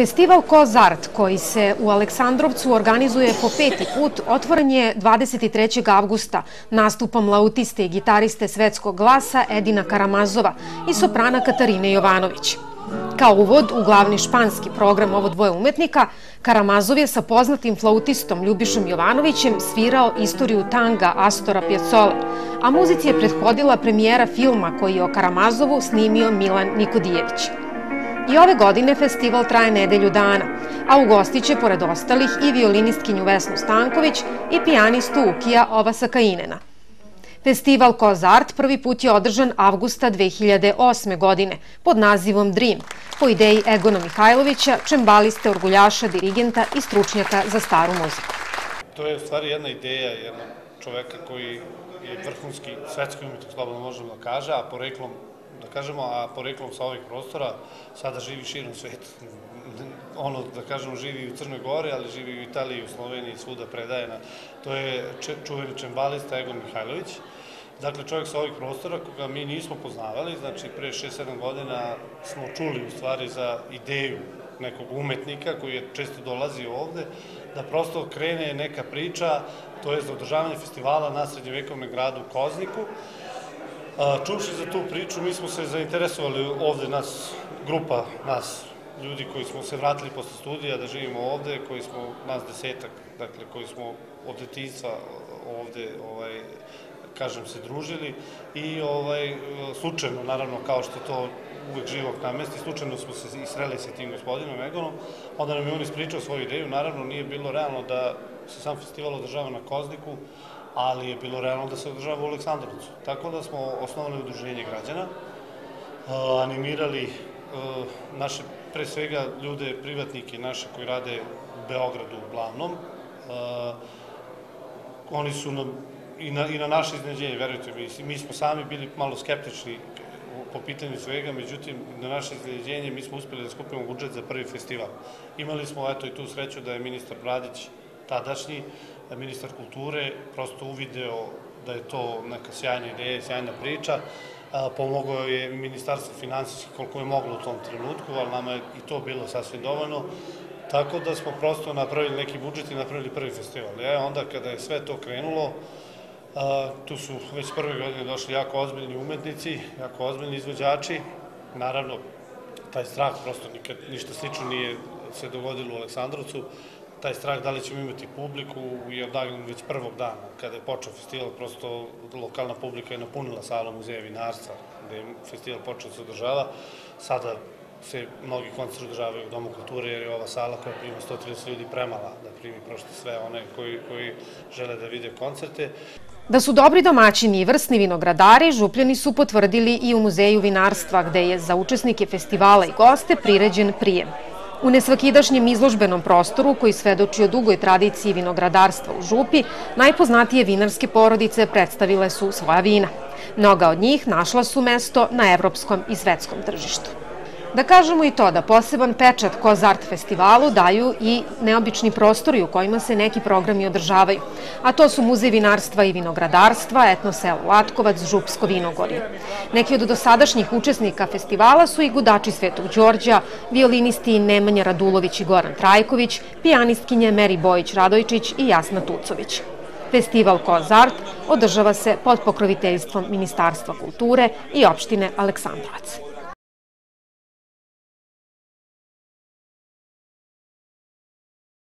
Festival Kozart, koji se u Aleksandrovcu organizuje po peti put, otvoren je 23. avgusta nastupom lautiste i gitariste svetskog glasa Edina Karamazova i soprana Katarine Jovanović. Kao uvod u glavni španski program ovo dvoje umetnika, Karamazov je sa poznatim flautistom Ljubišom Jovanovićem svirao istoriju tanga Astora Piazzolla, a muzici je prethodila premijera filma koji je o Karamazovu snimio Milan Nikodijević. I ove godine festival traje nedelju dana, a ugostiće, pored ostalih, i violinistkinju Vesnu Stanković i pijanistu Ukija Ovasa Kainena. Festival Kozart prvi put je održan avgusta 2008. godine pod nazivom Dream, po ideji Egona Mihajlovića, čembaliste, orguljaša, dirigenta i stručnjaka za staru muziku. To je u stvari jedna ideja jednog čoveka koji je vrhunski svetski umetnik, slobodno možemo da kaže, a poreklom da kažemo, a poreklom sa ovih prostora sada živi širom sveta. Ono, da kažemo, živi u Crnoj Gori, ali živi u Italiji, u Sloveniji, svuda predaje na... To je čuveni čembalista Egon Mihajlović. Dakle, čovjek sa ovih prostora koga mi nismo poznavali, znači pre 6-7 godina smo čuli u stvari za ideju nekog umetnika koji je često dolazi ovde, da prosto krene neka priča, to je za održavanje festivala na srednjevekovnom gradu Kozniku, Čuši za tu priču, mi smo se zainteresovali ovde nas, grupa nas, ljudi koji smo se vratili posle studija da živimo ovde, koji smo, nas desetak, dakle, koji smo od detinjstva ovde, ovaj, kažem, se družili i ovaj, slučajno, naravno, kao što to uvek živog na mesti, slučajno smo se i sreli sa tim gospodinom Egonom, onda nam je on ispričao svoju ideju, naravno nije bilo realno da se sam festival održava na Kozniku, ali je bilo realno da se održava u Aleksandrovcu. Tako da smo osnovali udruženje građana, animirali naše, pre svega, ljude, privatnike naše koji rade u Beogradu uglavnom. Oni su na, i, na, i na naše iznenađenje, verujte mi, mi smo sami bili malo skeptični po pitanju svega, međutim, na naše iznenađenje mi smo uspeli da skupimo budžet za prvi festival. Imali smo, eto, i tu sreću da je ministar Bradić tadašnji ministar kulture prosto uvideo da je to neka sjajna ideja, sjajna priča. Pomogao je ministarstvo finansijski koliko je moglo u tom trenutku, ali nama je i to bilo sasvim dovoljno. Tako da smo prosto napravili neki budžet i napravili prvi festival. E, onda kada je sve to krenulo, tu su već prve godine došli jako ozbiljni umetnici, jako ozbiljni izvođači. Naravno, taj strah prosto nikad ništa slično nije se dogodilo u Aleksandrovcu taj strah da li ćemo imati publiku je odagnan već prvog dana. Kada je počeo festival, prosto lokalna publika je napunila salu muzeja vinarstva, gde je festival počeo da se održava. Sada se mnogi koncerti održavaju u Domu kulture, jer je ova sala koja prima 130 ljudi premala da primi prošto sve one koji, koji žele da vide koncerte. Da su dobri domaćini i vrsni vinogradari, župljani su potvrdili i u Muzeju vinarstva, gde je za učesnike festivala i goste priređen prijem. U nesvakidašnjem izložbenom prostoru, koji svedoči o dugoj tradiciji vinogradarstva u Župi, najpoznatije vinarske porodice predstavile su svoja vina. Mnoga od njih našla su mesto na evropskom i svetskom tržištu. Da kažemo i to da poseban pečat Kozart festivalu daju i neobični prostori u kojima se neki programi održavaju, a to su Muzej vinarstva i vinogradarstva, etnoselo Latkovac, Župsko vinogorje. Neki od dosadašnjih učesnika festivala su i gudači Svetog Đorđa, violinisti Nemanja Radulović i Goran Trajković, pijanistkinje Meri Bojić-Radojčić i Jasna Tucović. Festival Kozart održava se pod pokroviteljstvom Ministarstva kulture i opštine Aleksandrovac.